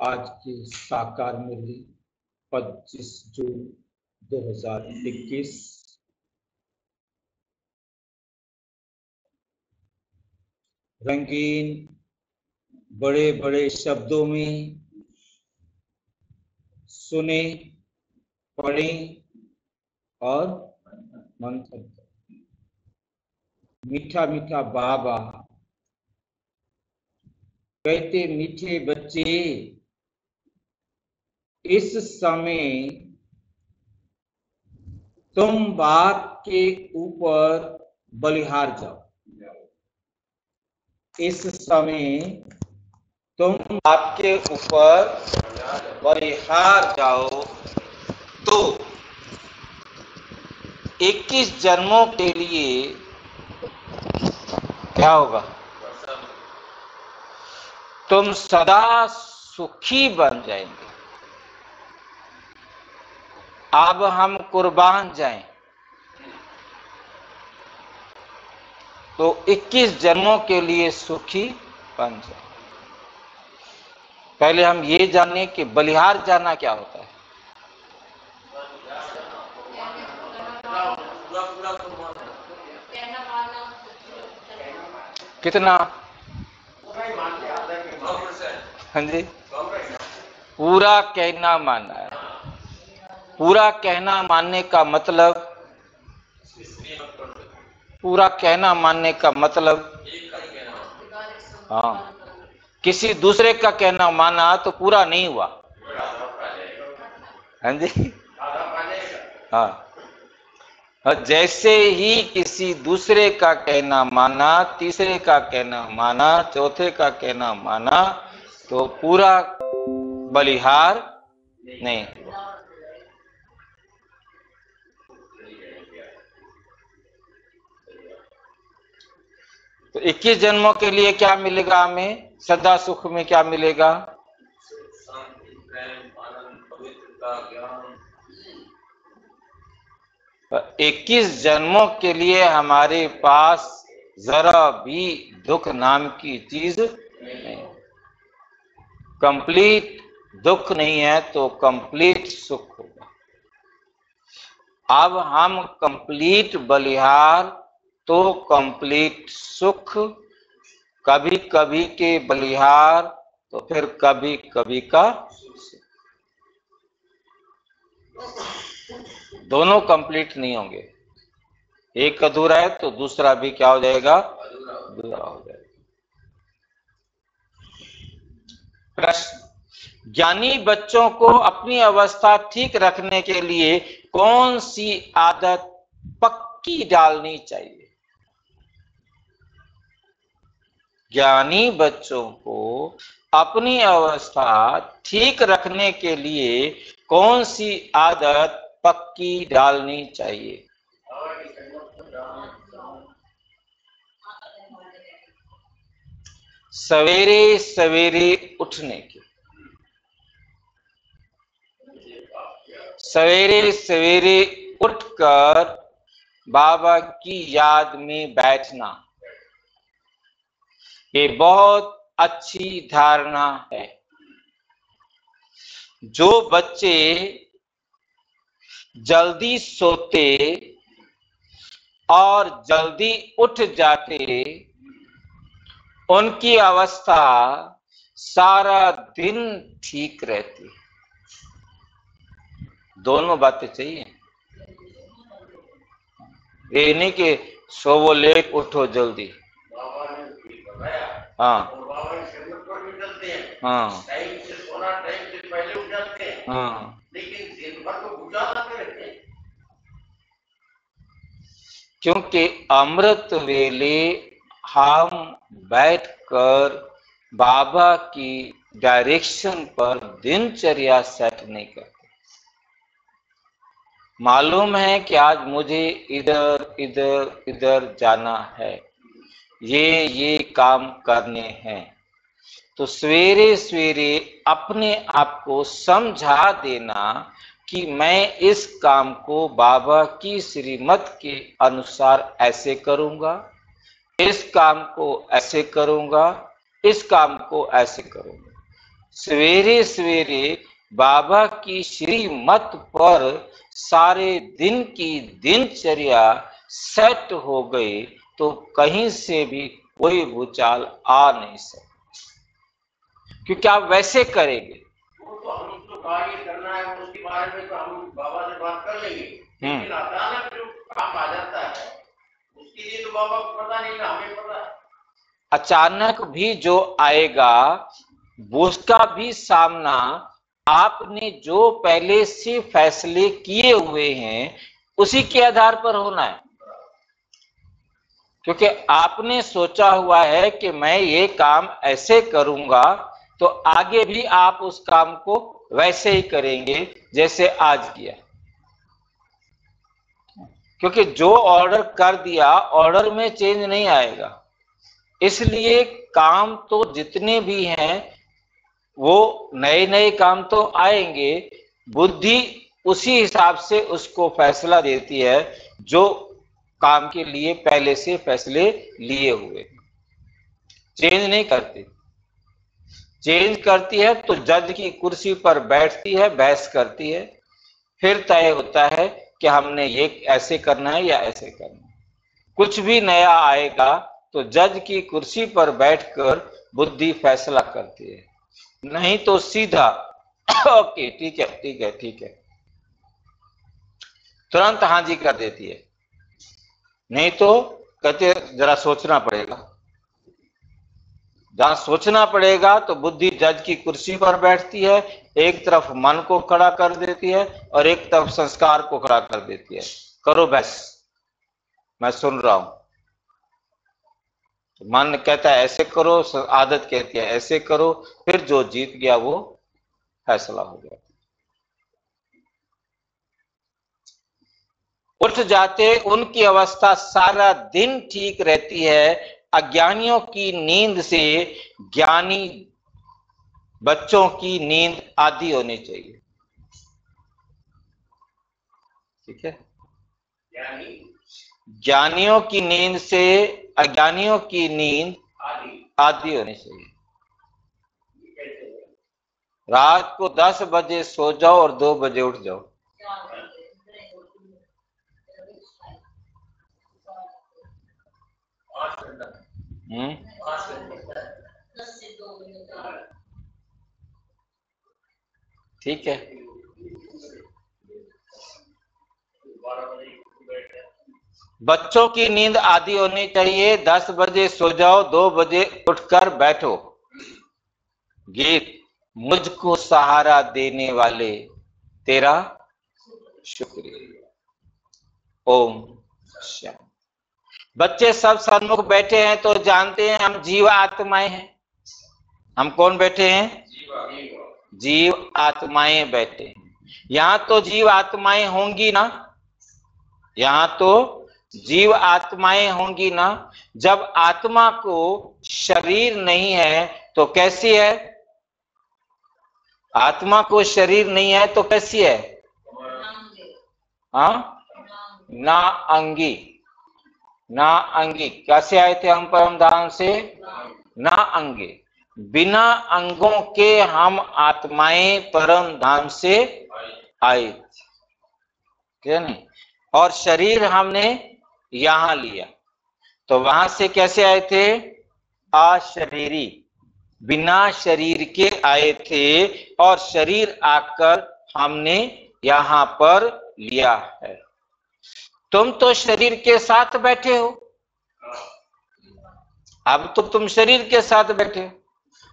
आज की साकार मुरली 25 जून 2021 रंगीन बड़े बड़े शब्दों में सुने, पढ़े और मंथन मीठा मीठा बाबा, कहते मीठे बच्चे, इस समय तुम बात के ऊपर बलिहार जाओ। इस समय तुम आपके ऊपर बलिहार जाओ तो 21 जन्मों के लिए क्या होगा? तुम सदा सुखी बन जाएँगे। अब हम कुर्बान जाएँ। तो 21 जन्मों के लिए सुखी बन जाए पहले हम ये जाने कि बलिहार जाना क्या होता है। कितना? हाँ जी। पूरा कहना मानना है। पूरा कहना मानने का मतलब पूरा कहना मानने का मतलब? हाँ। किसी दूसरे का कहना माना तो पूरा नहीं हुआ। हाँ जी। हाँ। जैसे ही किसी दूसरे का कहना माना, तीसरे का कहना माना, चौथे का कहना माना तो पूरा बलिहार नहीं हुआ। तो 21 जन्मों के लिए क्या मिलेगा हमें? सदा सुख में क्या मिलेगा? इक्कीस जन्मों के लिए हमारे पास जरा भी दुख नाम की चीज़ कंप्लीट दुख नहीं है तो कंप्लीट सुख होगा। अब हम कंप्लीट बलिहार तो कंप्लीट सुख कभी कभी के बलिहार तो फिर कभी कभी का दोनों कंप्लीट नहीं होंगे। एक अधूरा है तो दूसरा भी क्या हो जाएगा? अधूरा हो जाएगा। प्रश्न, ज्ञानी बच्चों को अपनी अवस्था ठीक रखने के लिए कौन सी आदत पक्की डालनी चाहिए? ज्ञानी बच्चों को अपनी अवस्था ठीक रखने के लिए कौन सी आदत पक्की डालनी चाहिए? सवेरे सवेरे उठने की। सवेरे सवेरे उठकर बाबा की याद में बैठना। ये बहुत अच्छी धारणा है। जो बच्चे जल्दी सोते और जल्दी उठ जाते, उनकी अवस्था सारा दिन ठीक रहती। दोनों बातें चाहिए ये नहीं कि सोवो लेट उठो जल्दी। हाँ। हाँ। हाँ। हैं। क्योंकि अमृत वेले हम बैठकर बाबा की डायरेक्शन पर दिनचर्या सेट नहीं करते। मालूम है कि आज मुझे इधर इधर इधर जाना है। ये ये काम करने हैं। तो सवेरे सवेरे अपने आप को समझा देना कि मैं इस काम को बाबा की श्रीमत के अनुसार ऐसे करूँगा, इस काम को ऐसे करूँगा, इस काम को ऐसे करूँगा। सवेरे सवेरे बाबा की श्रीमत पर सारे दिन की दिनचर्या सेट हो गई तो कहीं से भी कोई भूचाल आ नहीं सकता। क्योंकि आप वैसे करेंगे। तो हम उसको कार्य करना है उसके बारे में तो हम बाबा से बात कर लेंगे। लेकिन अचानक जो काम आ जाता है उसके लिए तो बाबा को पता नहीं ना हमें पता। अचानक भी जो आएगा उसका भी सामना आपने जो पहले से फैसले किए हुए हैं उसी के आधार पर होना है। क्योंकि आपने सोचा हुआ है कि मैं ये काम ऐसे करूँगा तो आगे भी आप उस काम को वैसे ही करेंगे जैसे आज किया। क्योंकि जो ऑर्डर कर दिया ऑर्डर में चेंज नहीं आएगा। इसलिए काम तो जितने भी हैं, वो नए नए काम तो आएँगे, बुद्धि उसी हिसाब से उसको फैसला देती है, जो काम के लिए पहले से फैसले लिए हुए। चेंज नहीं करती। चेंज करती है तो जज की कुर्सी पर बैठती है, बहस करती है। फिर तय होता है कि हमने ये ऐसे करना है या ऐसे करना है। कुछ भी नया आएगा तो जज की कुर्सी पर बैठकर बुद्धि फैसला करती है। नहीं तो सीधा, ओके, ठीक है ठीक है ठीक है। तुरंत हाँ जी कर देती है। नहीं तो कहते जरा सोचना पड़ेगा। जहाँ सोचना पड़ेगा तो बुद्धि जज की कुर्सी पर बैठती है, एक तरफ़ मन को खड़ा कर देती है और एक तरफ़ संस्कार को खड़ा कर देती है। करो बस। मैं सुन रहा हूँ। तो मन कहता है, ऐसे करो आदत कहती है, ऐसे करो, फिर जो जीत गया वो फैसला हो गया उठ जाते, उनकी अवस्था सारा दिन ठीक रहती है। अज्ञानियों की नींद से ज्ञानी बच्चों की नींद आदि होनी चाहिए। ठीक है? ज्ञानियों की नींद से, अज्ञानियों की नींद आदि होनी चाहिए। रात को दस बजे सो जाओ और दो बजे उठ जाओ। ठीक है। बच्चों की नींद आधी होनी चाहिए। दस बजे सो जाओ, दो बजे उठकर बैठो। गीत, मुझको सहारा देने वाले, तेरा शुक्रिया। ओम श्याम। बच्चे सब सन्मुख बैठे हैं तो जानते हैं हम जीव आत्माएँ हैं। हम कौन बैठे हैं? जीव आत्माएँ बैठे हैं। यहाँ तो जीव आत्माएँ होंगी ना? यहाँ तो जीव आत्माएँ होंगी ना? जब आत्मा को शरीर नहीं है तो कैसी है? आत्मा को शरीर नहीं है तो कैसी है? हाँ? ना अंगी ना अंगी। कैसे आए थे हम परम धाम से? ना अंगे। बिना अंगों के हम आत्माएँ परम धाम से आए क्या नहीं? और शरीर हमने यहाँ लिया। तो वहाँ से कैसे आए थे? अशरीरी बिना शरीर के आए थे और शरीर आकर हमने यहाँ पर लिया है। तुम तो शरीर के साथ बैठे हो। अब तो तुम शरीर के साथ बैठे हो।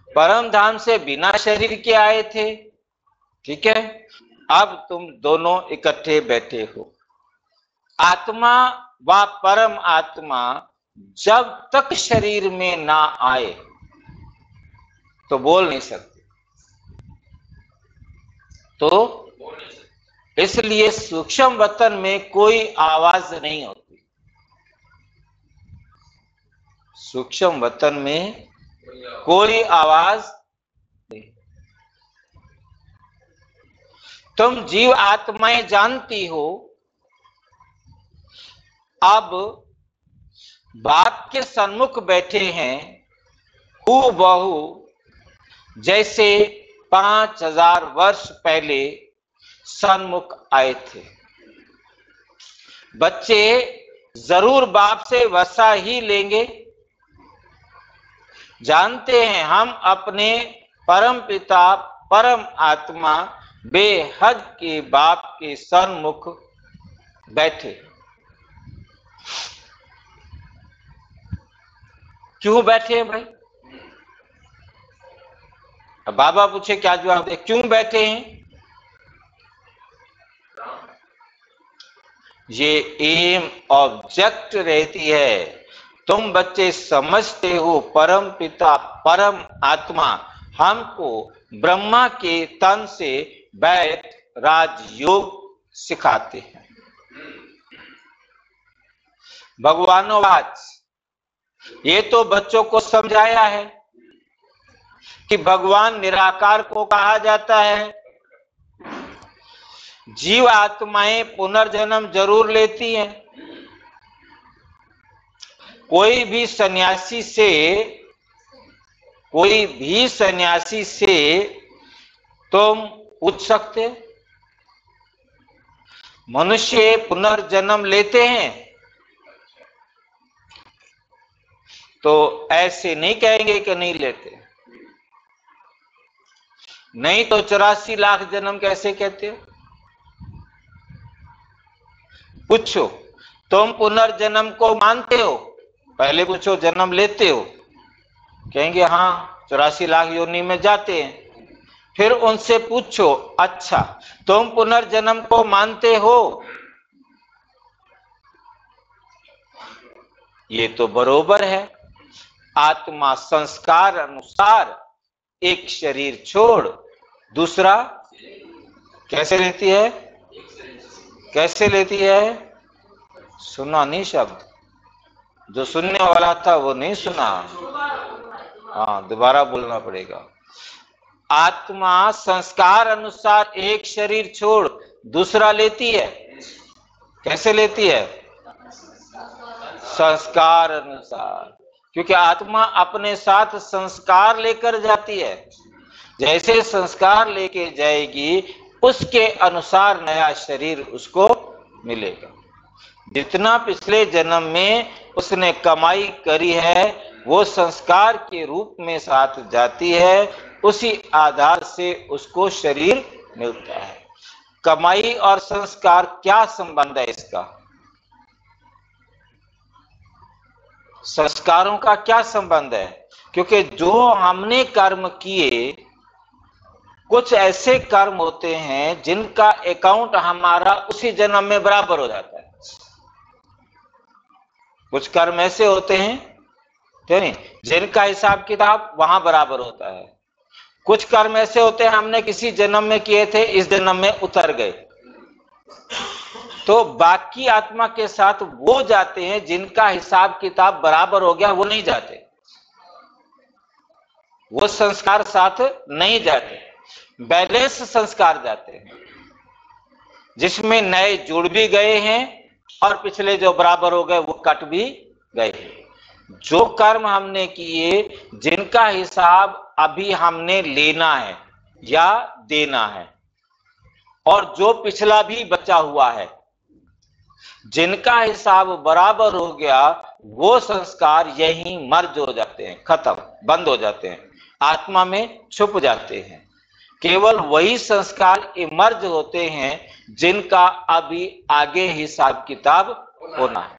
परम धाम से बिना शरीर के आए थे, ठीक है? अब तुम दोनों इकट्ठे बैठे हो। आत्मा व परम आत्मा जब तक शरीर में ना आए तो बोल नहीं सकते। तो इसलिए सूक्ष्म वतन में कोई आवाज़ नहीं होती। सूक्ष्म वतन में कोई आवाज़ नहीं। तुम जीव आत्माएँ जानती हो। अब बाप के सन्मुख बैठे हैं हु बहु जैसे पाँच हज़ार वर्ष पहले सन्मुख आए थे। बच्चे ज़रूर बाप से वसा ही लेंगे। जानते हैं हम अपने परम पिता, परम आत्मा बेहद के बाप के सन्मुख बैठे। क्यों बैठे हैं भाई? बाबा पूछे, क्या जवाब दे? क्यों बैठे हैं? ये एम ऑब्जेक्ट रहती है। तुम बच्चे समझते हो, परम पिता, परम आत्मा। हमको ब्रह्मा के तन से बैठ राजयोग सिखाते हैं। भगवानोवाच ये तो बच्चों को समझाया है कि भगवान निराकार को कहा जाता है। जीव आत्माएँ पुनर्जन्म ज़रूर लेती हैं। कोई भी सन्यासी से, कोई भी सन्यासी से तुम पूछ सकते मनुष्य पुनर्जन्म लेते हैं। तो ऐसे नहीं कहेंगे कि नहीं लेते। नहीं तो चौरासी लाख जन्म कैसे कहते हो? पूछो, तुम पुनर्जन्म को मानते हो? पहले पूछो, जन्म लेते हो? कहेंगे हाँ चौरासी लाख योनि में जाते हैं। फिर उनसे पूछो अच्छा तुम पुनर्जन्म को मानते हो? ये तो बरोबर है। आत्मा संस्कार अनुसार एक शरीर छोड़, दूसरा कैसे रहती है? कैसे लेती है? सुना नहीं शब्द। जो सुनने वाला था वो नहीं सुना। हाँ दोबारा बोलना पड़ेगा। आत्मा संस्कार अनुसार एक शरीर छोड़ दूसरा लेती है। कैसे लेती है? संस्कार अनुसार। क्योंकि आत्मा अपने साथ संस्कार लेकर जाती है। जैसे संस्कार लेके जाएगी उसके अनुसार नया शरीर उसको मिलेगा। जितना पिछले जन्म में उसने कमाई करी है, वो संस्कार के रूप में साथ जाती है, उसी आधार से उसको शरीर मिलता है। कमाई और संस्कार क्या संबंध है इसका? संस्कारों का क्या संबंध है? क्योंकि जो हमने कर्म किए कुछ ऐसे कर्म होते हैं जिनका अकाउंट हमारा उसी जन्म में बराबर हो जाता है। कुछ कर्म ऐसे होते हैं नहीं? जिनका हिसाब किताब वहाँ बराबर होता है। कुछ कर्म ऐसे होते हैं, हमने किसी जन्म में किए थे, इस जन्म में उतर गए। तो बाकी आत्मा के साथ वो जाते हैं जिनका हिसाब किताब बराबर हो गया, वो नहीं जाते। वो संस्कार साथ नहीं जाते। बैलेंस संस्कार जाते हैं। जिसमें नए जुड़ भी गए हैं और पिछले जो बराबर हो गए वो कट भी गए हैं। जो कर्म हमने किए, जिनका हिसाब अभी हमने लेना है या देना है, और जो पिछला भी बचा हुआ है, जिनका हिसाब बराबर हो गया, वो संस्कार यही मर्ज हो जाते हैं, खत्म, बंद हो जाते हैं, आत्मा में छुप जाते हैं। केवल वही संस्कार इमर्ज होते हैं जिनका अभी आगे हिसाब किताब होना है।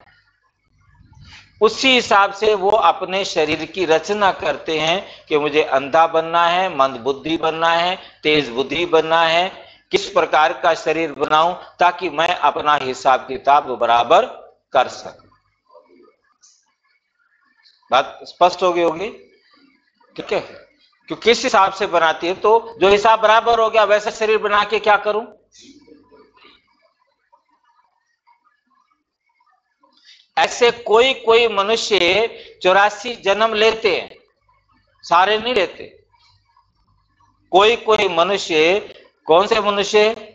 उसी हिसाब से वो अपने शरीर की रचना करते हैं कि मुझे अंधा बनना है, मंद बुद्धि बनना है, तेज बुद्धि बनना है, किस प्रकार का शरीर बनाऊँ ताकि मैं अपना हिसाब किताब बराबर कर सकूँ। बात स्पष्ट हो गई होगी? ठीक है। क्यों किस हिसाब से बनाती है? तो जो हिसाब बराबर हो गया, वैसा शरीर बना के क्या करूँ? ऐसे कोई कोई मनुष्य चौरासी जन्म लेते हैं, सारे नहीं लेते। कोई कोई मनुष्य, कौन से मनुष्य?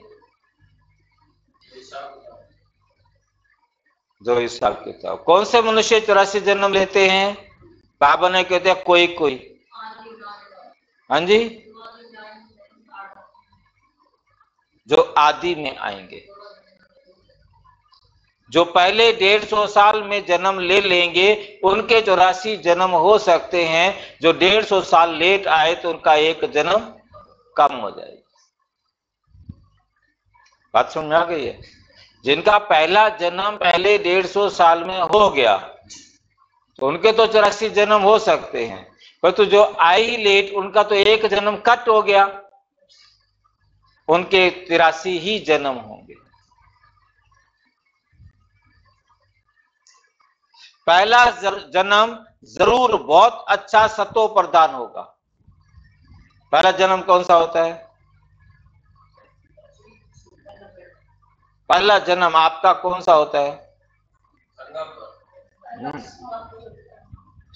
जो हिसाब के था कौन से मनुष्य चौरासी जन्म लेते हैं? बाबा ने कहते हैं कोई कोई। हाँ जी। जो आदि में आएँगे। जो पहले डेढ़ सौ साल में जन्म ले लेंगे, उनके चौरासी जन्म हो सकते हैं, जो डेढ़ सौ साल लेट आए तो उनका एक जन्म कम हो जाएगा बात समझ आ गई है? जिनका पहला जन्म पहले डेढ़ सौ साल में हो गया तो उनके तो चौरासी जन्म हो सकते हैं। परंतु तो जो आई लेट उनका तो एक जन्म कट हो गया। उनके तिरासी ही जन्म होंगे। पहला जन्म ज़रूर बहुत अच्छा सतो प्रदान होगा। पहला जन्म कौन सा होता है? पहला जन्म आपका कौन सा होता है।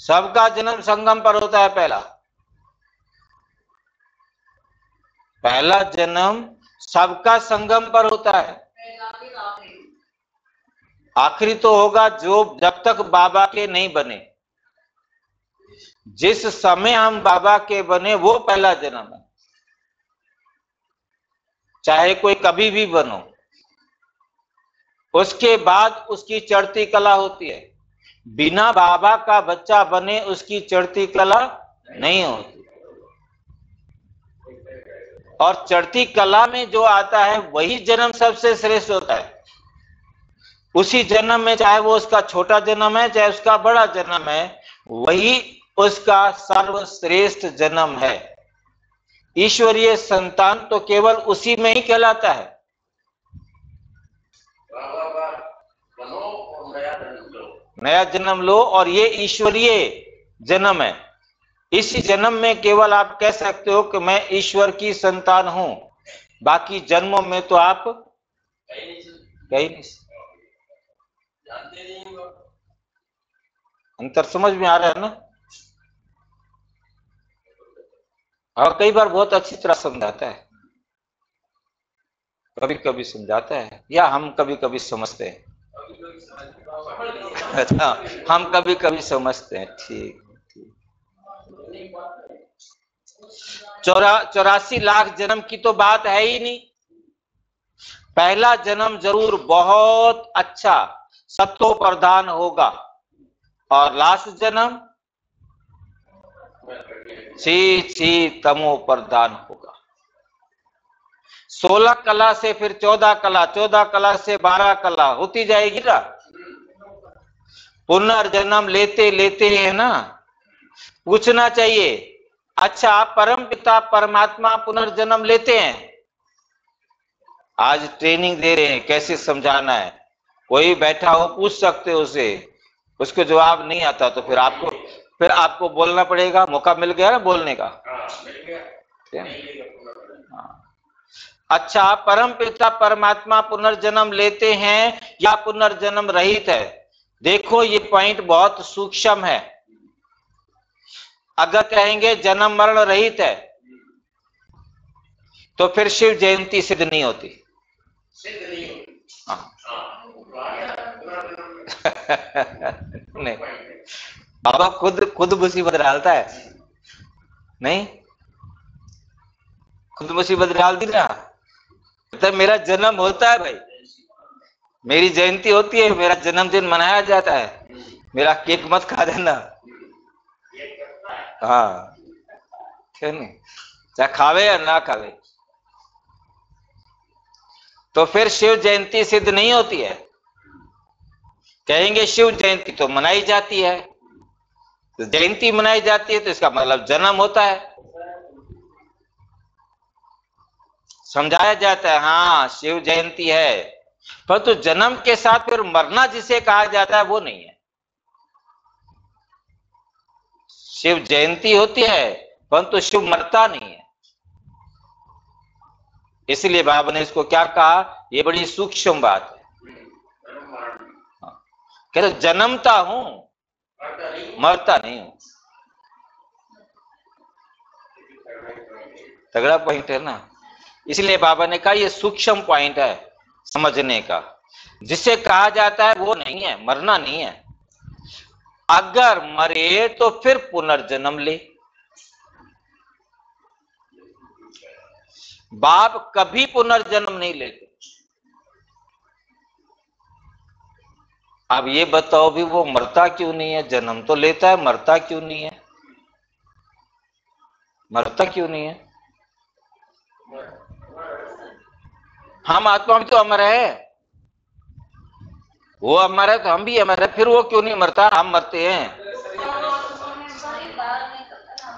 सबका जन्म संगम पर होता है पहला। पहला जन्म सबका संगम पर होता है। आखिरी तो होगा जो जब तक बाबा के नहीं बने। जिस समय हम बाबा के बने, वो पहला जन्म है। चाहे कोई कभी भी बनो। उसके बाद उसकी चढ़ती कला होती है। बिना बाबा का बच्चा बने उसकी चढ़ती कला नहीं होती। और चढ़ती कला में जो आता है, वही जन्म सबसे श्रेष्ठ होता है। उसी जन्म में, चाहे वो उसका छोटा जन्म है, चाहे उसका बड़ा जन्म है, वही उसका सर्वश्रेष्ठ जन्म है। ईश्वरीय संतान तो केवल उसी में ही कहलाता है। नया जन्म लो और ये ईश्वरीय जन्म है। इसी जन्म में केवल आप कह सकते हो कि मैं ईश्वर की संतान हूँ। बाकी जन्मों में तो आप कहीं नहीं अंतर समझ में आ रहा है ना? और कई बार बहुत अच्छी तरह समझाता है। कभी कभी समझाता है या हम कभी कभी समझते हैं। अच्छा हम कभी कभी समझते हैं, ठीक चौरा, चौरासी लाख जन्म की तो बात है ही नहीं। पहला जन्म ज़रूर बहुत अच्छा सत्तो प्रधान होगा। और लास्ट जन्म? सी सी, तमो प्रधान होगा सोलह कला से फिर चौदह कला चौदह कला से बारह कला होती जाएगी ना। पुनर्जन्म लेते लेते है ना। पूछना चाहिए अच्छा परम पिता परमात्मा पुनर्जन्म लेते हैं? आज ट्रेनिंग दे रहे हैं कैसे समझाना है? कोई बैठा हो पूछ सकते हो उसे। उसको जवाब नहीं आता तो फिर आपको फिर आपको बोलना पड़ेगा मौका मिल गया ना बोलने का? हाँ। अच्छा परम पिता परमात्मा पुनर्जन्म लेते हैं या पुनर्जन्म रहित है? देखो, ये पॉइंट बहुत सूक्ष्म है। अगर कहेंगे जन्म मरण रहित है तो फिर शिव जयंती सिद्ध नहीं होती। नहीं हाँ। नहीं। बाबा खुद खुद मुसीबत डालता है। नहीं? खुद मुसीबत डाल दी ना? तो मेरा जन्म होता है भाई। मेरी जयंती होती है, मेरा जन्मदिन मनाया जाता है। मेरा केक मत खा देना। हाँ। चाहे खावे या ना खावे। तो फिर शिव जयंती सिद्ध नहीं होती है। कहेंगे शिव जयंती तो मनाई जाती है। तो जयंती मनाई जाती है तो इसका मतलब जन्म होता है। समझाया जाता है हाँ शिव जयंती है। परंतु तो जन्म के साथ फिर मरना जिसे कहा जाता है, वो नहीं है। शिव जयंती होती है, परंतु तो शिव मरता नहीं है। इसलिए बाबा ने इसको क्या कहा? ये बड़ी सूक्ष्म बात है। कहते, जन्मता हूँ, मरता नहीं हूँ। तगड़ा पॉइंट है ना। इसलिए बाबा ने कहा, ये सूक्ष्म पॉइंट है समझने का। जिसे कहा जाता है, वो नहीं है, मरना नहीं है। अगर मरे तो फिर पुनर्जन्म ले। बाप कभी पुनर्जन्म नहीं लेते। अब ये बताओ भी, वो मरता क्यों नहीं है? जन्म तो लेता है, मरता क्यों नहीं है? मरता क्यों नहीं है? हम आत्मा भी तो अमर है। वो अमर है तो हम भी अमर है, फिर वो क्यों नहीं मरता? हम मरते हैं।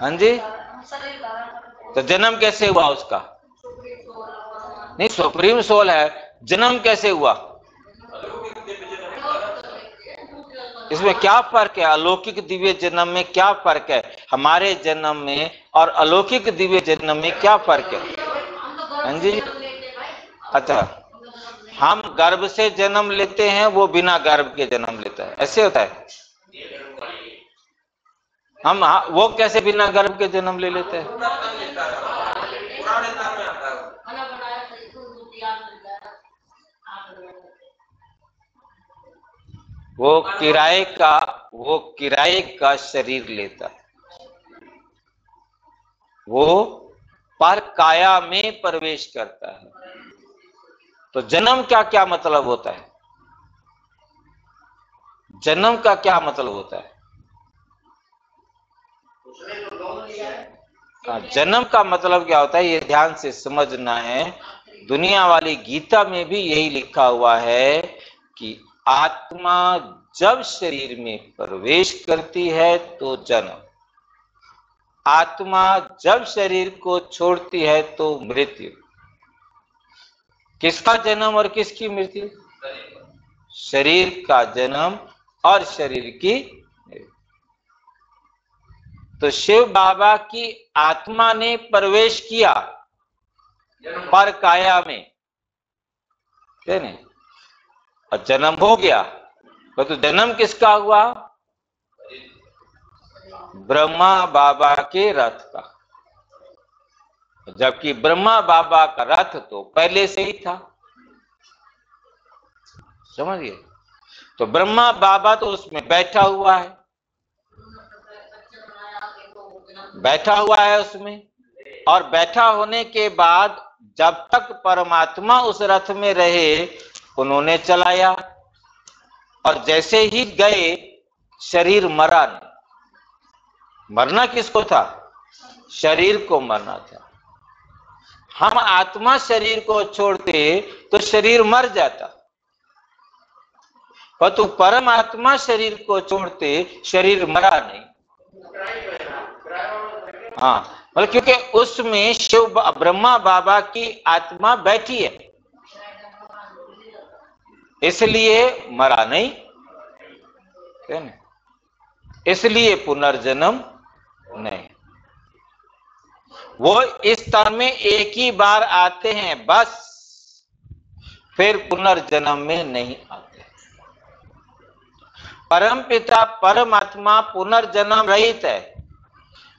हाँ जी? तो जन्म कैसे हुआ उसका? नहीं, सुप्रीम सोल है। जन्म कैसे हुआ? इसमें क्या फ़र्क है? अलौकिक दिव्य जन्म में क्या फ़र्क है? हमारे जन्म में और अलौकिक दिव्य जन्म में क्या फ़र्क है? हाँ जी? अच्छा हम गर्भ से जन्म लेते हैं, वो बिना गर्भ के जन्म लेता है। ऐसे होता है? हम वो कैसे बिना गर्भ के जन्म ले लेते हैं? वो किराए का, वो किराए का शरीर लेता है। वो पर काया में प्रवेश करता है। तो जन्म का क्या मतलब होता है? जन्म का क्या मतलब होता है? हाँ जन्म का मतलब क्या होता है? ये ध्यान से समझना है। दुनिया वाली गीता में भी यही लिखा हुआ है कि आत्मा जब शरीर में प्रवेश करती है तो जन्म। आत्मा जब शरीर को छोड़ती है तो मृत्यु। किसका जन्म और किसकी मृत्यु? शरीर का जन्म और शरीर की तो शिव बाबा की आत्मा ने प्रवेश किया पर काया में। नहीं और जन्म हो गया। तो जन्म किसका हुआ? ब्रह्मा बाबा के रथ का। जबकि ब्रह्मा बाबा का रथ तो पहले से ही था। समझिए? तो ब्रह्मा बाबा तो उसमें बैठा हुआ है। बैठा हुआ है उसमें। और बैठा होने के बाद जब तक परमात्मा उस रथ में रहे, उन्होंने चलाया। और जैसे ही गए, शरीर मरा नहीं। मरना किसको था? शरीर को मरना था। हम आत्मा शरीर को छोड़ते तो शरीर मर जाता। पर परंतु परमात्मा शरीर को छोड़ते शरीर मरा नहीं। हाँ मतलब क्योंकि उसमें शिव ब्रह्मा बाबा की आत्मा बैठी है। इसलिए मरा नहीं। इसलिए पुनर्जन्म नहीं। वो इस तरह में एक ही बार आते हैं, बस फिर पुनर्जन्म में नहीं आते। परम पिता परमात्मा पुनर्जन्म रहित है।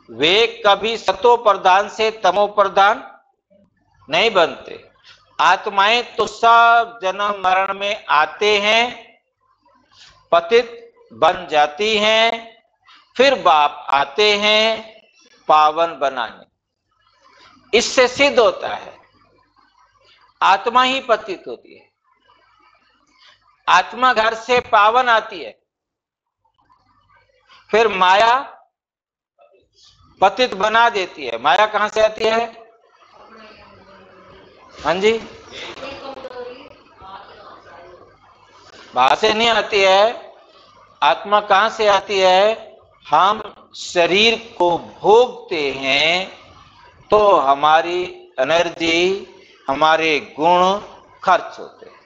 वे कभी सतो प्रधान से तमो प्रधान नहीं बनते। आत्माएँ तो सब जन्म मरण में आते हैं, पतित बन जाती हैं, फिर बाप आते हैं, पावन बनाने। इससे सिद्ध होता है। आत्मा ही पतित होती है। आत्मा घर से पावन आती है। फिर माया पतित बना देती है। माया कहाँ से आती है? हाँ जी। से नहीं आती है। आत्मा कहाँ से आती है? हम शरीर को भोगते हैं। तो हमारी एनर्जी हमारे गुण खर्च होते हैं।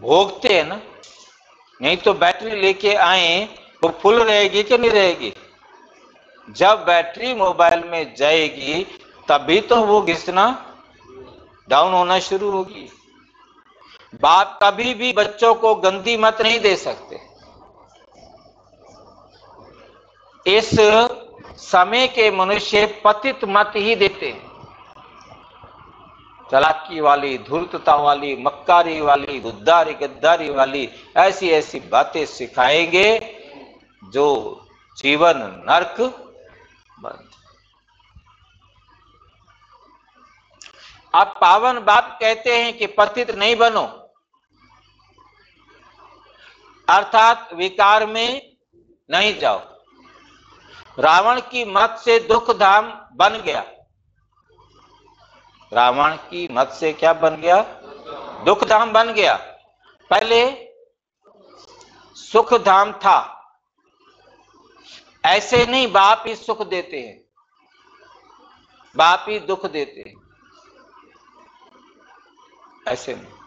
भोगते हैं ना? नहीं तो बैटरी लेके आए तो फुल रहेगी कि नहीं रहेगी? जब बैटरी मोबाइल में जाएगी, तभी तो वो घिसना डाउन होना शुरू होगी। बाप कभी भी बच्चों को गंदी मत नहीं दे सकते। इस समय के मनुष्य पतित मत ही देते हैं। चलाकी वाली, धूर्तता वाली, मक्कारी वाली गुद्दारी गद्दारी वाली ऐसी ऐसी बातें सिखाएँगे जो जीवन नरक बन आप पावन बाप कहते हैं कि पतित नहीं बनो। अर्थात विकार में नहीं जाओ। रावण की मत से दुख धाम बन गया। रावण की मत से क्या बन गया? दुख धाम बन गया। पहले सुख धाम था। ऐसे नहीं बाप ही सुख देते हैं। बाप ही दुख देते हैं। ऐसे नहीं।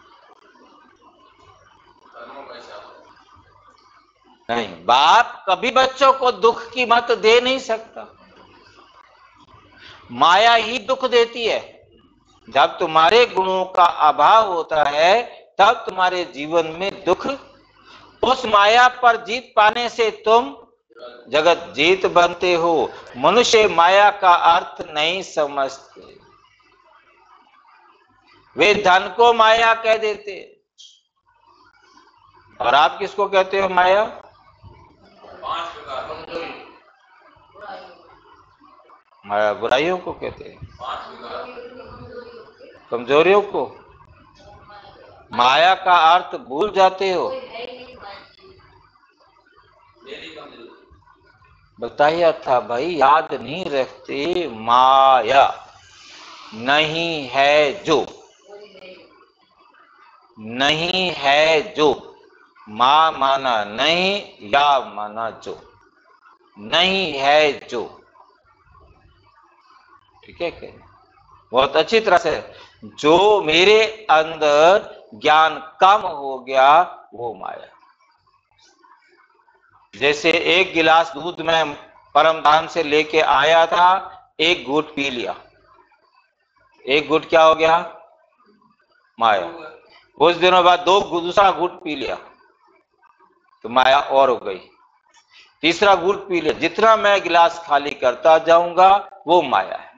नहीं, बाप कभी बच्चों को दुख की मत दे नहीं सकता। माया ही दुख देती है। जब तुम्हारे गुणों का अभाव होता है, तब तुम्हारे जीवन में दुख। उस माया पर जीत पाने से तुम जगत जीत बनते हो। मनुष्य माया का अर्थ नहीं समझते। वे धन को माया कह देते। और आप किसको कहते हो माया? माया बुराइयों को कहते हैं। कमजोरियों को। माया का अर्थ भूल जाते हो। बताया था भाई, याद नहीं रखते माया। नहीं है जो। नहीं है जो। मा माना नहीं, या माना जो। नहीं है जो। ठीक है क्या बहुत अच्छी तरह से। जो मेरे अंदर ज्ञान कम हो गया, वो माया। जैसे एक गिलास दूध में परम धाम से लेके आया था, एक गुट पी लिया। एक गुट क्या हो गया? माया। कुछ दिनों बाद दो दूसरा गुट पी लिया। तो माया और हो गई। तीसरा गुट पी लिया जितना मैं गिलास खाली करता जाऊँगा, वो माया है।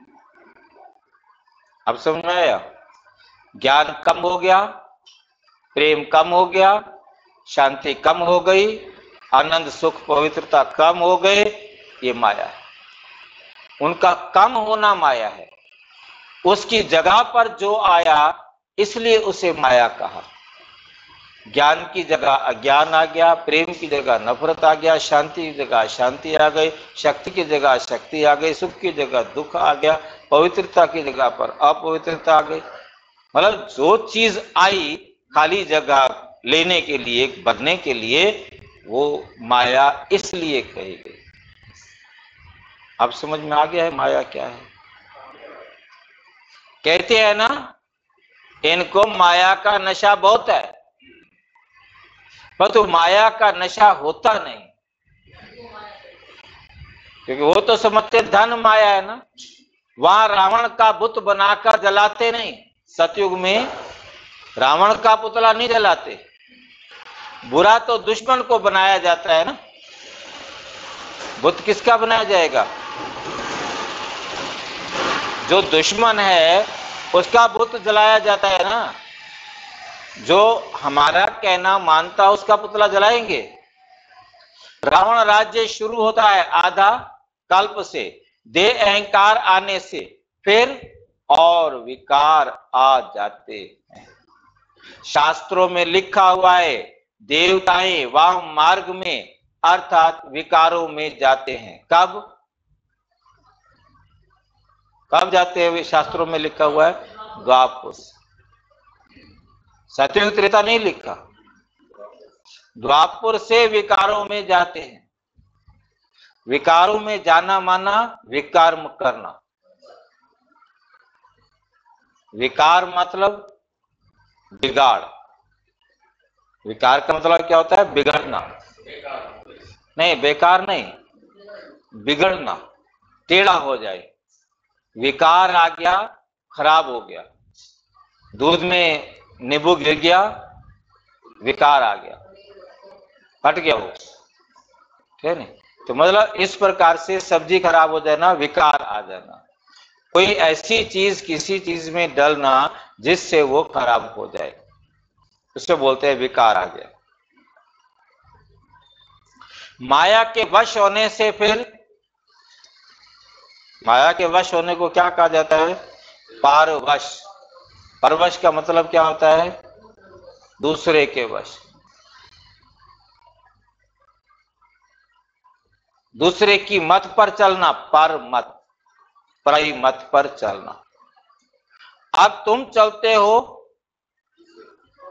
अब समझ में आया? ज्ञान कम हो गया, प्रेम कम हो गया, शांति कम हो गई, आनंद, सुख, पवित्रता कम हो गए, ये माया है। उनका कम होना माया है। उसकी जगह पर जो आया, इसलिए उसे माया कहा। ज्ञान की जगह अज्ञान आ गया, प्रेम की जगह नफरत आ गया, शांति की जगह शांति आ गई, शक्ति की जगह शक्ति आ गई, सुख की जगह दुख आ गया, पवित्रता की जगह पर अपवित्रता आ गई। मतलब जो चीज़ आई खाली जगह लेने के लिए, बनने के लिए, वो माया इसलिए कही गई। अब समझ में आ गया है माया क्या है? कहते हैं ना, इनको माया का नशा बहुत है। पर तो माया का नशा होता नहीं। क्योंकि वो तो समझते धन माया है ना। वहाँ रावण का बुत बनाकर जलाते नहीं। सतयुग में रावण का पुतला नहीं जलाते। बुरा तो दुश्मन को बनाया जाता है ना। बुत किसका बनाया जाएगा? जो दुश्मन है, उसका बुत जलाया जाता है ना। जो हमारा कहना मानता उसका पुतला जलाएँगे। रावण राज्य शुरू होता है आधा कल्प से दे अहंकार आने से, फिर और विकार आ जाते हैं। शास्त्रों में लिखा हुआ है, देवताएँ वाह मार्ग में, अर्थात विकारों में जाते हैं। कब? कब जाते हैं वे शास्त्रों में लिखा हुआ है? द्वापुर सत्ययुग त्रेता नहीं लिखा। द्वापुर से विकारों में जाते हैं। विकारों में जाना माना विकार करना। विकार मतलब बिगाड़। विकार का मतलब क्या होता है? बिगड़ना। नहीं, बेकार नहीं। बिगड़ना। टेढ़ा हो जाए। विकार आ गया, खराब हो गया। दूध में नींबू गिर गया, विकार आ गया। हट गया वो। ठीक है तो मतलब इस प्रकार से सब्ज़ी खराब हो जाना, विकार आ जाना। कोई ऐसी चीज़, किसी चीज़ में डलना जिससे वो खराब हो जाए। उसको बोलते हैं विकार आ गया। माया के वश होने से फिर, माया के वश होने को क्या कहा जाता है? पारवश। परवश का मतलब क्या होता है? दूसरे के वश। दूसरे की मत पर चलना, पर मत। पराई मत पर चलना। अब तुम चलते हो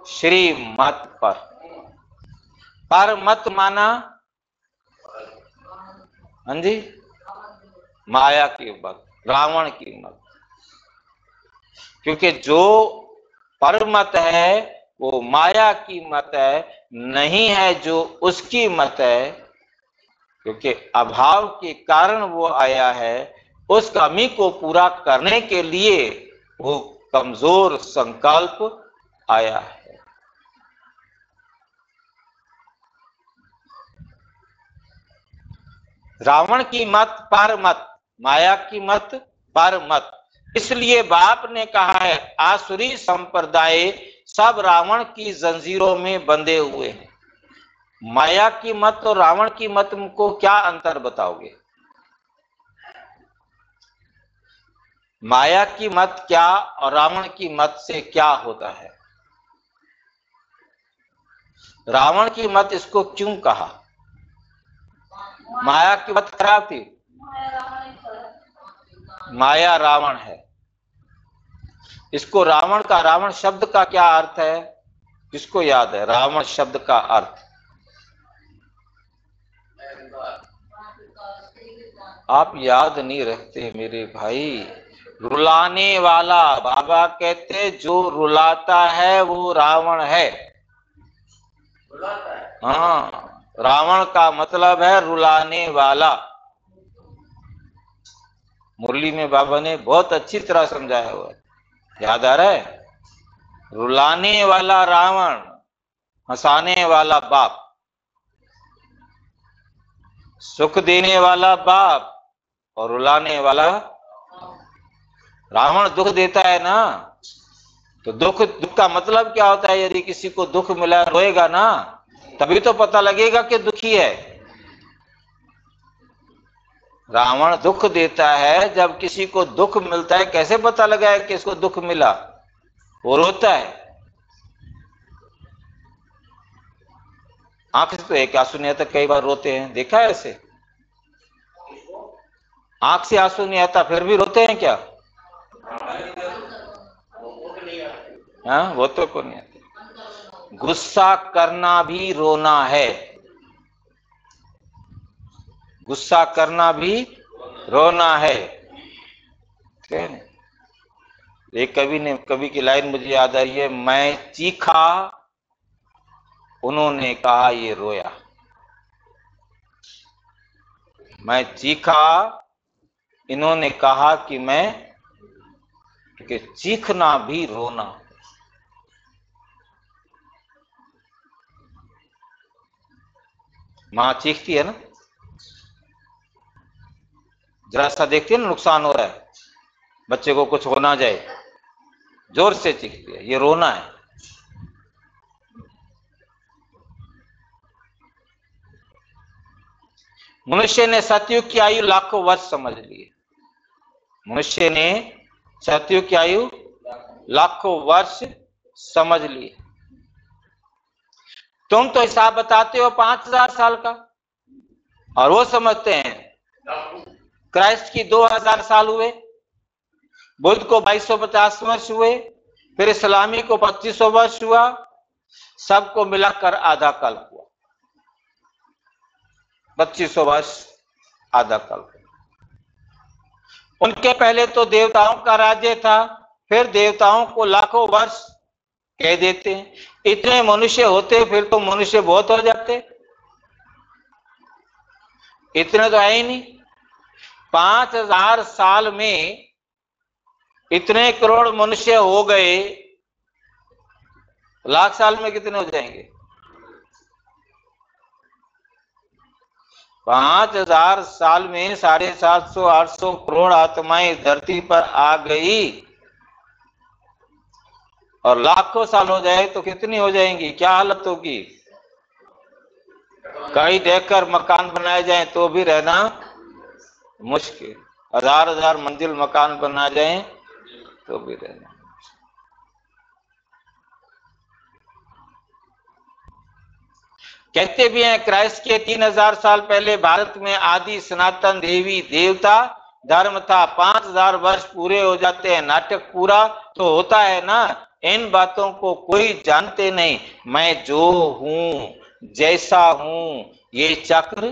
श्री मत पर। पर मत माना हाँ जी, माया की मत, रावण की मत। क्योंकि जो पर मत है, वो माया की मत है, नहीं है जो उसकी मत है, क्योंकि अभाव के कारण वो आया है, उस कमी को पूरा करने के लिए वो कमज़ोर संकल्प आया है। रावण की मत पर मत माया की मत पर मत इसलिए बाप ने कहा है, आसुरी संप्रदाय सब रावण की जंजीरों में बंधे हुए हैं। माया की मत और रावण की मत को क्या अंतर बताओगे? माया की मत क्या और रावण की मत से क्या होता है? रावण की मत इसको क्यों कहा? माया की मत खराब थी। माया रावण है। इसको रावण का, रावण शब्द का क्या अर्थ है? किसको याद है? रावण शब्द का अर्थ। आप याद नहीं रखते मेरे भाई। रुलाने वाला बाबा कहते, जो रुलाता है, वो रावण है। हाँ रावण का मतलब है रुलाने वाला। मुरली में बाबा ने बहुत अच्छी तरह समझाया हुआ याद आ रहा है? रुलाने वाला रावण, हंसाने वाला बाप। सुख देने वाला बाप और रुलाने वाला रावण दुख देता है ना? तो दुख दुख का मतलब क्या होता है? यदि किसी को दुख मिला, रोएगा ना, तभी तो पता लगेगा कि दुखी है। रावण दुख देता है, जब किसी को दुख मिलता है, कैसे पता लगा है कि इसको दुख मिला? वो रोता है। आँख से तो एक आँसू नहीं आता, कई बार रोते हैं। देखा है ऐसे? आँख से आँसू नहीं आता, फिर भी रोते हैं क्या? हाँ वो तो को नहीं आते। गुस्सा करना भी रोना है। गुस्सा करना भी रोना है। एक कवि ने, कवि की लाइन मुझे याद आई है, मैं चीखा, उन्होंने कहा ये रोया। मैं चीखा, इन्होंने कहा कि मैं, कि चीखना भी रोना। माँ चीखती है ना? जरा सा देखती है ना, नुकसान हो रहा है। बच्चे को कुछ हो ना जाए। ज़ोर से चीखती है। ये रोना है। मनुष्य ने सतयुग की आयु लाखों वर्ष समझ लिए मनुष्य ने सतयुग की आयु लाखों वर्ष समझ लिए तुम तो हिसाब बताते हो पाँच हज़ार साल का। और वो समझते हैं क्राइस्ट की 2000 साल हुए, बुद्ध को 2250 वर्ष हुए, फिर इस्लामी को 2500 वर्ष हुआ, सबको मिलाकर आधा कल्प हुआ। 2500 वर्ष आधा कल्प उनके पहले तो देवताओं का राज्य था, फिर देवताओं को लाखों वर्ष कह देते हैं। इतने मनुष्य होते, फिर तो मनुष्य बहुत हो जाते। इतने तो है ही नहीं। पाँच हज़ार साल में इतने करोड़ मनुष्य हो गए, लाख साल में कितने हो जाएँगे? पाँच हज़ार साल में साढ़े सात सौ, आठ सौ करोड़ आत्माएँ धरती पर आ गई और लाखों साल हो जाए तो कितनी हो जाएँगी? क्या हालत होगी? कहीं देखकर मकान बनाए जाए तो भी रहना मुश्किल हज़ार हज़ार मंजिल मकान बना जाए तो भी रहना कहते भी हैं, क्राइस्ट के तीन हज़ार साल पहले भारत में आदि सनातन देवी देवता, धर्म था। पाँच हज़ार वर्ष पूरे हो जाते हैं, नाटक पूरा तो होता है ना? इन बातों को कोई जानते नहीं। मैं जो हूँ, जैसा हूँ, ये चक्र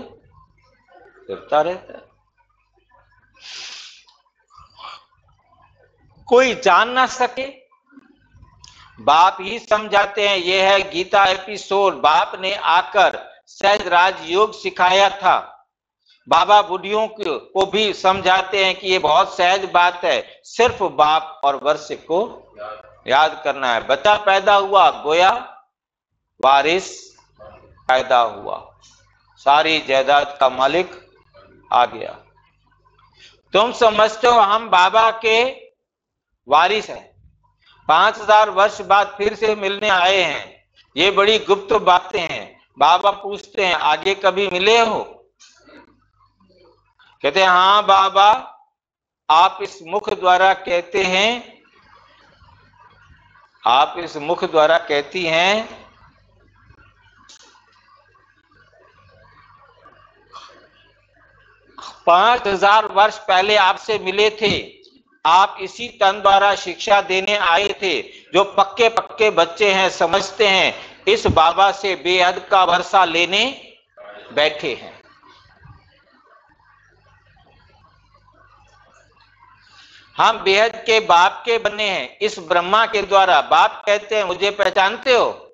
फिरता रहता है। कोई जान ना सके। बाप ही समझाते हैं यह है गीता एपिसोड। बाप ने आकर सहज राजयोग सिखाया था। बाबा बुढ़ियों को भी समझाते हैं कि ये बहुत सहज बात है। सिर्फ़ बाप और वर्ष को याद करना है। बच्चा पैदा हुआ, गोया वारिस पैदा हुआ। सारी जायदाद का मालिक आ गया। तुम समझते हो, हम बाबा के वारिस हैं। पाँच हज़ार वर्ष बाद फिर से मिलने आए हैं। ये बड़ी गुप्त बातें हैं। बाबा पूछते हैं, आगे कभी मिले हो? कहते हैं हाँ बाबा, आप इस मुख द्वारा कहते हैं, आप इस मुख द्वारा कहती हैं, पाँच हज़ार वर्ष पहले आपसे मिले थे। आप इसी तन द्वारा शिक्षा देने आए थे, जो पक्के पक्के बच्चे हैं, समझते हैं, इस बाबा से बेहद का वर्षा लेने बैठे हैं। हम बेहद के बाप के बने हैं, इस ब्रह्मा के द्वारा। बाप कहते हैं, मुझे पहचानते हो?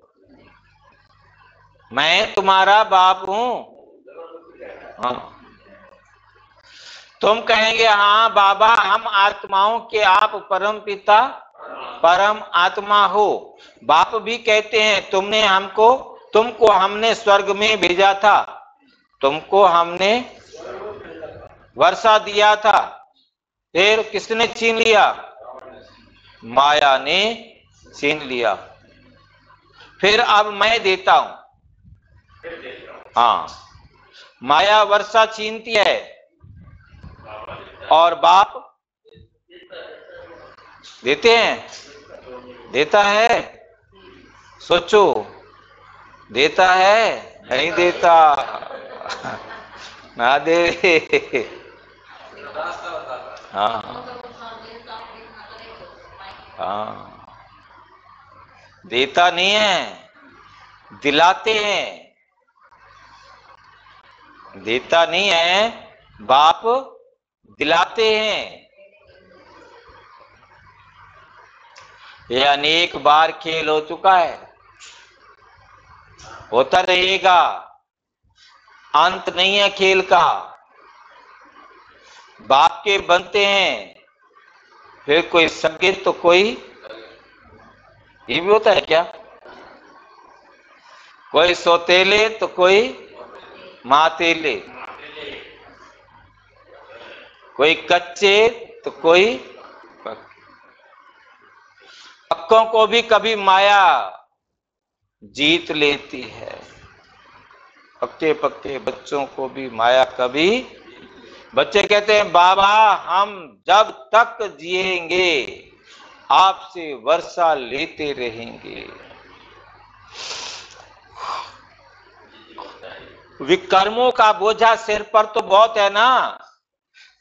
मैं तुम्हारा बाप हूँ। हाँ। तुम कहेंगे हाँ बाबा, हम आत्माओं के आप परम पिता, परम आत्मा हो। बाप भी कहते हैं, तुमने हमको, तुमको हमने स्वर्ग में भेजा था। तुमको हमने वर्षा दिया था। फिर किसने छीन लिया? माया ने छीन लिया। फिर अब मैं देता हूँ। हाँ माया वर्षा छीनती है। और बाप देते हैं। देता है। सोचो। देता है। नहीं देता। ना दे। हाँ। हाँ। देता नहीं है। दिलाते हैं। देता नहीं है। बाप दिलाते हैं। यह अनेक बार खेल हो चुका है। होता रहेगा। अंत नहीं है खेल का। बाप के बनते हैं। फिर कोई सगे तो कोई ये भी होता है क्या? कोई सोतेले तो कोई मातेले कोई कच्चे तो कोई पक्कों को भी कभी माया जीत लेती है। पक्के पक्के बच्चों को भी माया कभी। बच्चे कहते हैं, बाबा, हम जब तक जिएँगे, आपसे वर्षा लेते रहेंगे। विकर्मों का बोझा सिर पर तो बहुत है ना।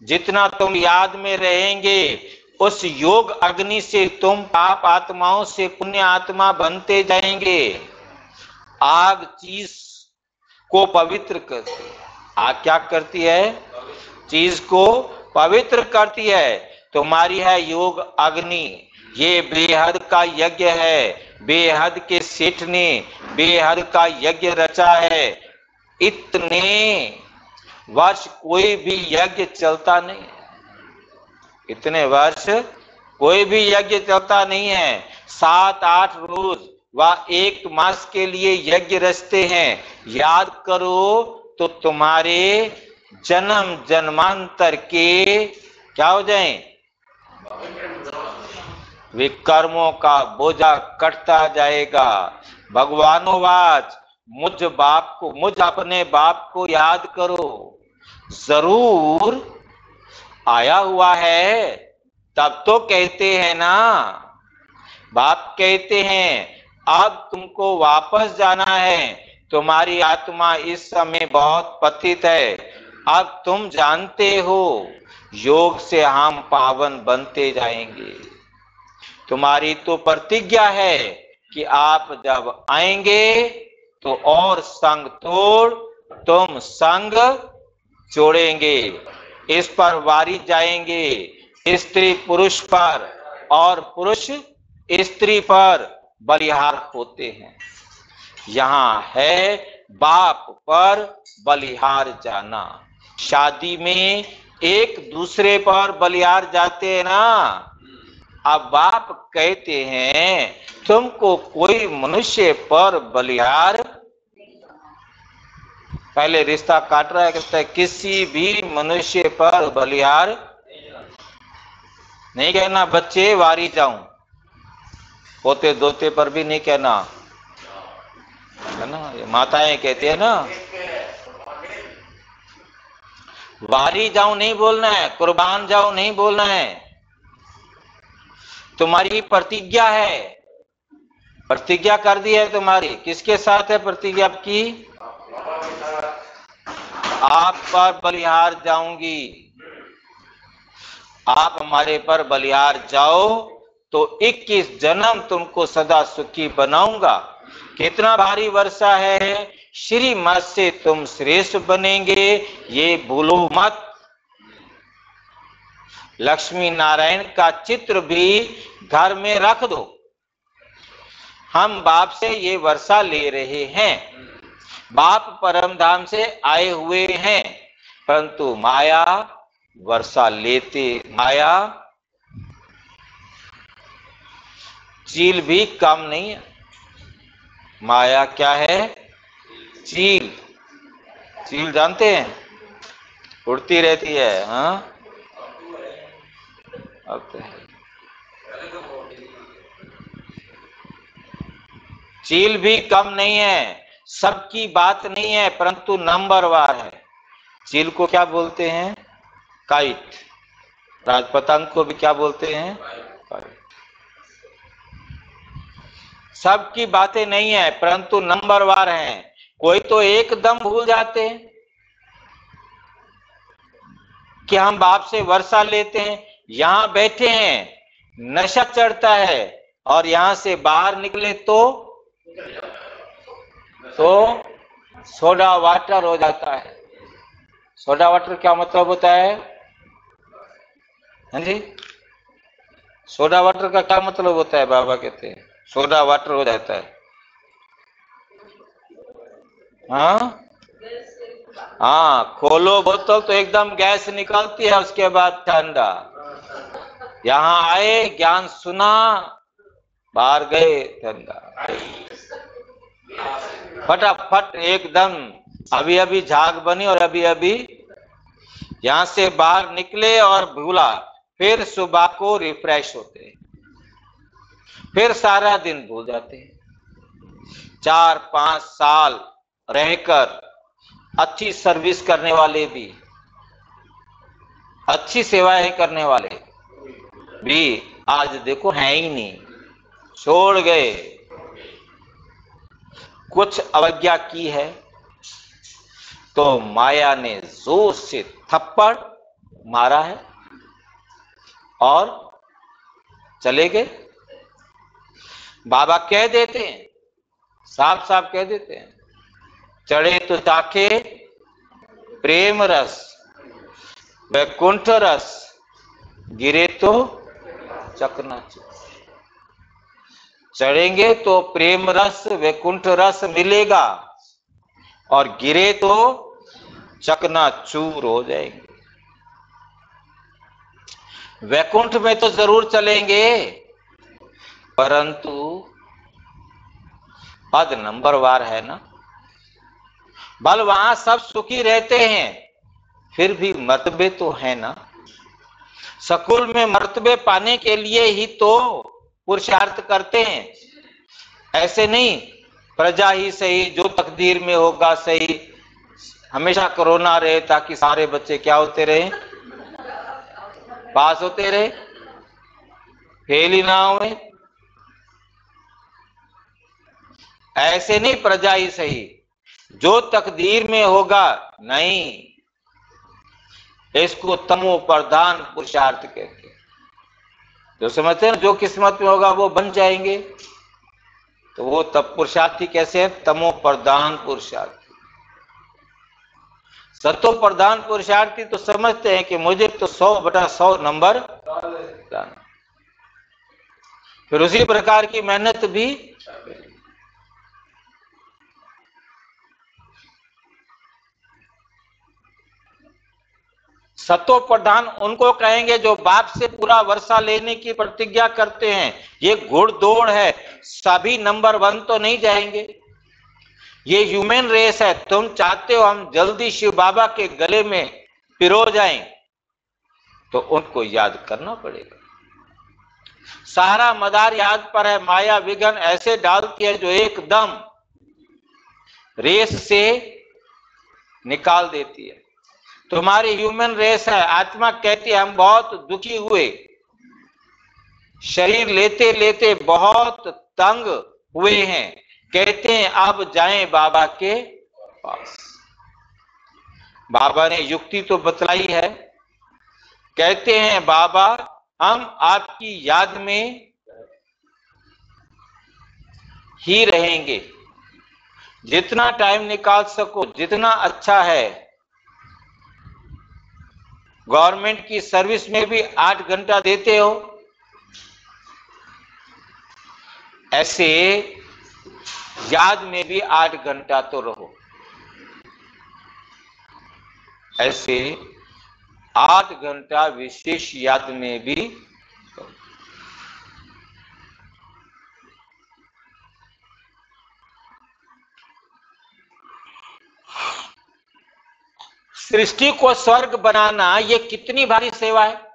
जितना तुम याद में रहेंगे, उस योग अग्नि से तुम पाप आत्माओं से पुण्य आत्मा बनते जाएँगे। आग चीज़ को पवित्र करती है। आग क्या करती है? चीज़ को पवित्र करती है। तुम्हारी है योग अग्नि। ये बेहद का यज्ञ है। बेहद के सेठ ने बेहद का यज्ञ रचा है। इतने वर्ष कोई भी यज्ञ चलता नहीं है। इतने वर्ष कोई भी यज्ञ चलता नहीं है। सात, आठ रोज व एक मास के लिए यज्ञ रचते हैं। याद करो तो तुम्हारे जन्म जन्मांतर के क्या हो जाए? विकर्मों का बोझा कटता जाएगा। भगवानोवाच मुझ बाप को, मुझ अपने बाप को याद करो। ज़रूर आया हुआ है। तब तो कहते हैं ना, बाप कहते हैं, अब तुमको वापस जाना है। तुम्हारी आत्मा इस समय बहुत पतित है। अब तुम जानते हो, योग से हम पावन बनते जाएँगे। तुम्हारी तो प्रतिज्ञा है कि आप जब आएँगे तो और संग तोड़, तुम संग जोड़ेंगे। इस पर वारी जाएँगे। स्त्री पुरुष पर और पुरुष स्त्री पर बलिहार होते हैं। यहाँ है बाप पर बलिहार जाना। शादी में एक दूसरे पर बलिहार जाते हैं ना? अब बाप कहते हैं, तुमको कोई मनुष्य पर बलिहार पहले रिश्ता काट रहा है, कहता है, किसी भी मनुष्य पर बलिहार नहीं कहना, बच्चे वारी जाऊँ। पोते दोते पर भी नहीं कहना। है ना? ये माताएँ कहती है ना। वारी जाऊँ नहीं बोलना है, कुर्बान जाऊँ नहीं बोलना है। तुम्हारी प्रतिज्ञा है। प्रतिज्ञा कर दी है तुम्हारी। किसके साथ है प्रतिज्ञा आपकी? आप पर बलिहार जाऊँगी। आप हमारे पर बलिहार जाओ तो 21 जन्म तुमको सदा सुखी बनाऊँगा। कितना भारी वर्षा है, श्री मत से तुम श्रेष्ठ बनेंगे, ये भूलो मत। लक्ष्मी नारायण का चित्र भी घर में रख दो। हम बाप से ये वर्षा ले रहे हैं। बाप परम धाम से आए हुए हैं, परंतु माया वर्षा लेते, माया चील भी कम नहीं है। माया क्या है? चील। चील जानते हैं? उड़ती रहती है हाँ? तो चील भी कम नहीं है। सबकी बात नहीं है, परंतु नंबरवार है। चील को क्या बोलते हैं? काइट। राजपतंग को भी क्या बोलते हैं? सबकी बातें नहीं है, परंतु नंबरवार हैं। कोई तो एकदम भूल जाते हैं। कि हम बाप से वर्षा लेते हैं? यहाँ बैठे हैं, नशा चढ़ता है, और यहाँ से बाहर निकले तो तो सोडा वाटर हो जाता है। सोडा वाटर क्या मतलब होता है? हाँ जी? सोडा वाटर का क्या मतलब होता है बाबा कहते हैं? सोडा वाटर हो जाता है। हाँ? हाँ खोलो बोतल तो एकदम गैस निकलती है, उसके बाद ठंडा। यहाँ आए, ज्ञान सुना, बाहर गए, ठंडा। फटाफट एकदम। अभी अभी झाग बनी और अभी अभी यहाँ से बाहर निकले और भूला। फिर सुबह को रिफ्रेश होते। फिर सारा दिन भूल जाते। चार, पाँच साल रहकर अच्छी सर्विस करने वाले भी, अच्छी सेवाएँ करने वाले भी आज देखो है ही नहीं। छोड़ गए। कुछ अवज्ञा की है तो माया ने ज़ोर से थप्पड़ मारा है और चले गए। बाबा कह देते हैं, साफ़ साफ़ कह देते हैं, चढ़े तो चाखे प्रेम रस, वैकुंठ रस, गिरे तो चकना चकनाचूर। चढ़ेंगे तो प्रेम रस, वैकुंठ रस मिलेगा। और गिरे तो चकना चूर हो जाएँगे। वैकुंठ में तो ज़रूर चलेंगे, परंतु पद नंबर वार है ना। बल वहाँ सब सुखी रहते हैं, फिर भी मर्तबे तो है ना। स्कूल में मर्तबे पाने के लिए ही तो पुरुषार्थ करते हैं। ऐसे नहीं, प्रजा ही सही, जो तकदीर में होगा सही। हमेशा कोरोना रहे ताकि सारे बच्चे क्या होते रहे? पास होते रहे। फेल ही ना हुए। ऐसे नहीं, प्रजा ही सही। जो तकदीर में होगा, नहीं। इसको तमो प्रधान पुरुषार्थ कहते जो समझते हैं जो किस्मत में होगा वो बन जाएँगे। तो वो तब पुरुषार्थी कैसे है? तमो प्रधान पुरुषार्थी। सतो प्रधान पुरुषार्थी तो समझते हैं कि मुझे तो सौ बटा सौ नंबर फिर उसी प्रकार की मेहनत भी सतो प्रधान उनको कहेंगे जो बाप से पूरा वर्षा लेने की प्रतिज्ञा करते हैं। ये घुड़ दौड़ है, सभी नंबर वन तो नहीं जाएँगे। ये ह्यूमन रेस है, तुम चाहते हो हम जल्दी शिव बाबा के गले में पिरो जाएँ तो उनको याद करना पड़ेगा। सारा मदार याद पर है, माया विघन ऐसे डालती है जो एकदम रेस से निकाल देती है। तुम्हारी ह्यूमन रेस है, आत्मा कहती हम बहुत दुखी हुए। शरीर लेते लेते बहुत तंग हुए हैं। कहते हैं, अब जाएँ बाबा के पास। बाबा ने युक्ति तो बतलाई है। कहते हैं, बाबा, हम आपकी याद में ही रहेंगे। जितना टाइम निकाल सको, जितना अच्छा है गवर्नमेंट की सर्विस में भी आठ घंटा देते हो। ऐसे याद में भी आठ घंटा तो रहो। ऐसे आठ घंटा विशेष याद में भी सृष्टि को स्वर्ग बनाना ये कितनी भारी सेवा है?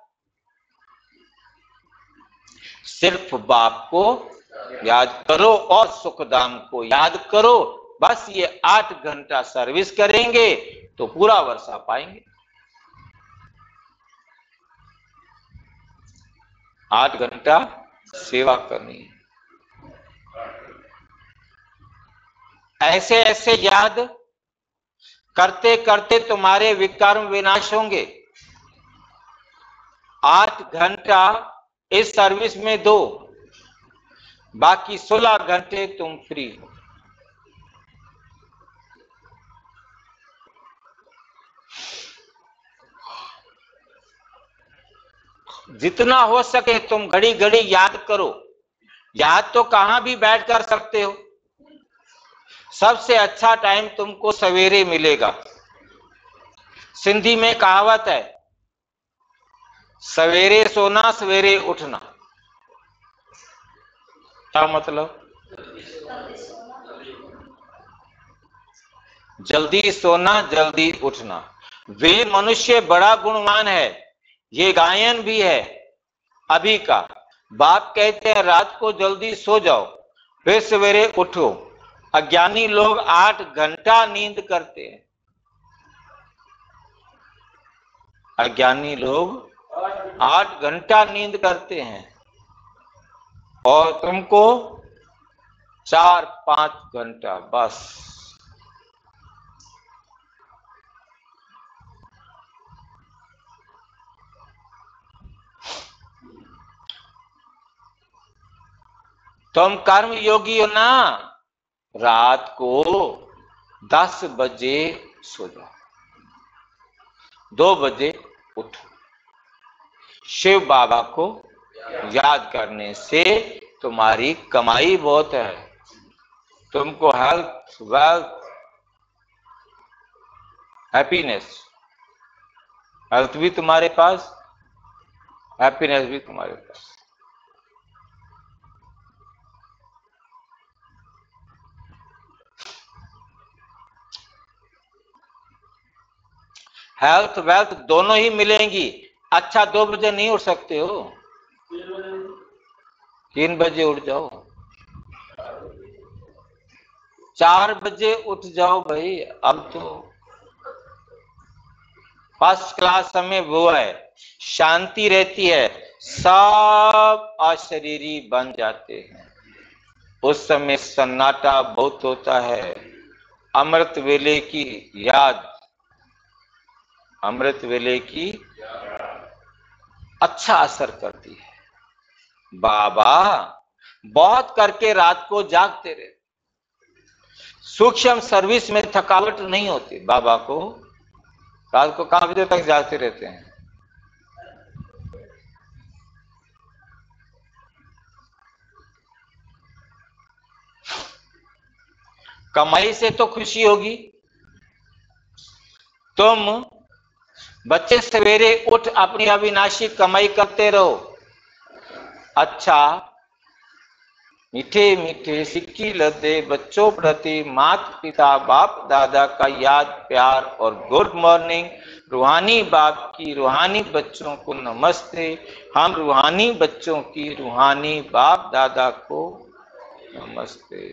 सिर्फ़ बाप को याद करो और सुखदाम को याद करो। बस ये आठ घंटा सर्विस करेंगे तो पूरा वर्षा पाएँगे। आठ घंटा सेवा करनी है। ऐसे ऐसे याद करते करते तुम्हारे विकर्म विनाश होंगे। आठ घंटा इस सर्विस में दो, बाकी सोलह घंटे तुम फ्री हो। जितना हो सके तुम घड़ी घड़ी याद करो। याद तो कहाँ भी बैठ कर सकते हो। सबसे अच्छा टाइम तुमको सवेरे मिलेगा। सिंधी में कहावत है, सवेरे सोना, सवेरे उठना। क्या मतलब? जल्दी सोना, जल्दी उठना। वे मनुष्य बड़ा गुणवान है, ये गायन भी है अभी का। बाप कहते हैं, रात को जल्दी सो जाओ, फिर सवेरे उठो। अज्ञानी लोग आठ घंटा नींद करते हैं। अज्ञानी लोग आठ घंटा नींद करते हैं। और तुमको चार पाँच घंटा, बस। तुम कर्म योगी हो ना? रात को दस बजे सो जाओ। दो बजे उठो। शिव बाबा को याद करने से तुम्हारी कमाई बहुत है। तुमको हेल्थ वेल्थ हैप्पीनेस हेल्थ भी तुम्हारे पास हैप्पीनेस भी तुम्हारे पास। हेल्थ वेल्थ दोनों ही मिलेंगी। अच्छा दो बजे नहीं उठ सकते हो। तीन बजे उठ जाओ। चार बजे उठ जाओ भाई, अब तो फ़र्स्ट क्लास समय वो है, शांति रहती है, सब अशरीरी बन जाते हैं। उस समय सन्नाटा बहुत होता है, अमृत वेले की याद अमृत वेले की अच्छा असर करती है। बाबा, बहुत करके रात को जागते रहे। सूक्ष्म सर्विस में थकावट नहीं होती। बाबा को रात को काफ़ी देर तक जागते रहते हैं? कमाई से तो खुशी होगी। तुम बच्चे सवेरे उठ अपनी अविनाशी कमाई करते रहो। अच्छा मीठे मीठे सिक्की लदे बच्चों प्रति मात पिता बाप दादा का याद, प्यार और गुड मॉर्निंग। रूहानी बाप की रूहानी बच्चों को नमस्ते। हम रूहानी बच्चों की रूहानी बाप दादा को नमस्ते।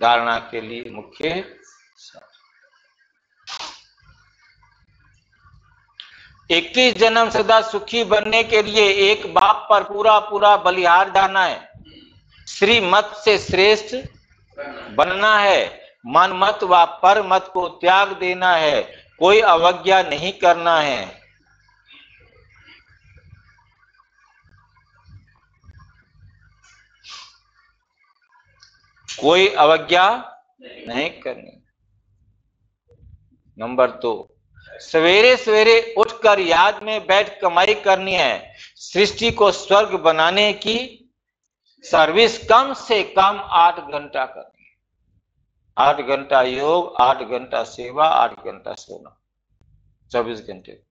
धारणा के लिए मुख्य इक्कीस जन्म सदा सुखी बनने के लिए एक बाप पर पूरा पूरा बलिहार जाना है। श्री मत से श्रेष्ठ बनना है। मन मत व पर मत को त्याग देना है। कोई अवज्ञा नहीं करना है। कोई अवज्ञा नहीं करनी। नंबर दो। सवेरे सवेरे उठकर याद में बैठ कमाई करनी है। सृष्टि को स्वर्ग बनाने की सर्विस कम से कम आठ घंटा करनी है। आठ घंटा योग, आठ घंटा सेवा, आठ घंटा सोना। चौबीस घंटे।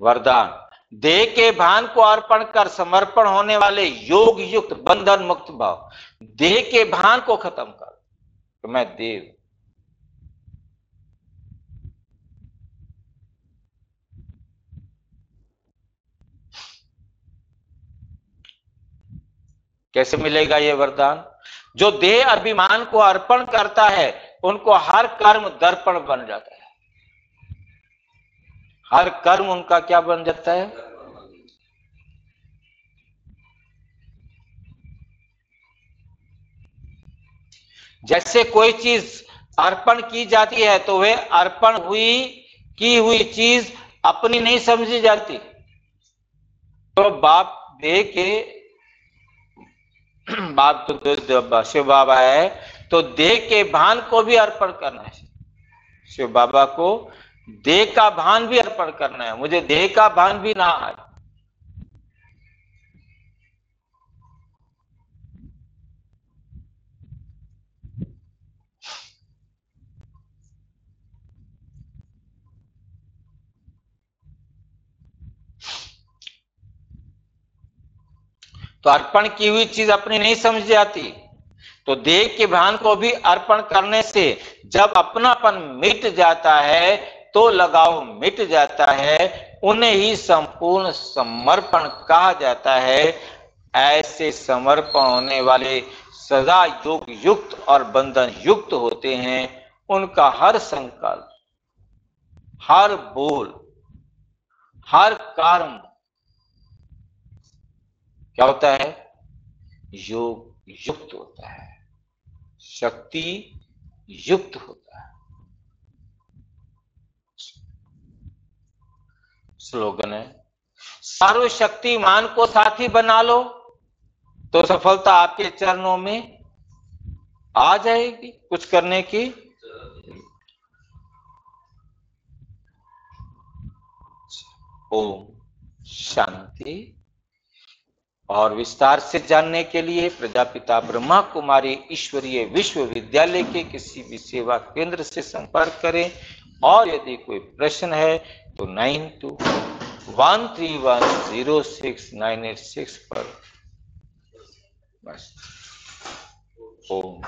वरदान। देह के भान को अर्पण कर समर्पण होने वाले योग युक्त बंधन मुक्त भाव। देह के भान को खत्म कर। तो मैं देव कैसे मिलेगा ये वरदान? जो देह अभिमान को अर्पण करता है, उनको हर कर्म दर्पण बन जाता है। हर कर्म उनका क्या बन जाता है? जैसे कोई चीज़ अर्पण की जाती है तो वे अर्पण हुई, की हुई चीज़ अपनी नहीं समझी जाती। तो बाप दे के बाप तो शिव बाबा है तो दे के भान को भी अर्पण करना है। शिव बाबा को देह का भान भी अर्पण करना है। मुझे देह का भान भी ना आए। तो अर्पण की हुई चीज़ अपनी नहीं समझ जाती। तो देह के भान को भी अर्पण करने से जब अपनापन मिट जाता है तो लगाव मिट जाता है, उन्हें ही संपूर्ण समर्पण कहा जाता है। ऐसे समर्पण होने वाले सदा योग युक्त और बंधन युक्त होते हैं, उनका हर संकल्प, हर बोल, हर कर्म, क्या होता है? योग युक्त होता है, शक्ति युक्त होता है। स्लोगन है। सर्वशक्तिमान को साथी बना लो तो सफलता आपके चरणों में आ जाएगी कुछ करने की। ओम शांति। और विस्तार से जानने के लिए प्रजापिता ब्रह्मा कुमारी ईश्वरीय विश्वविद्यालय के किसी भी सेवा केंद्र से संपर्क करें। और यदि कोई प्रश्न है तो nine two one three one zero six nine eight six पर बस। ओम।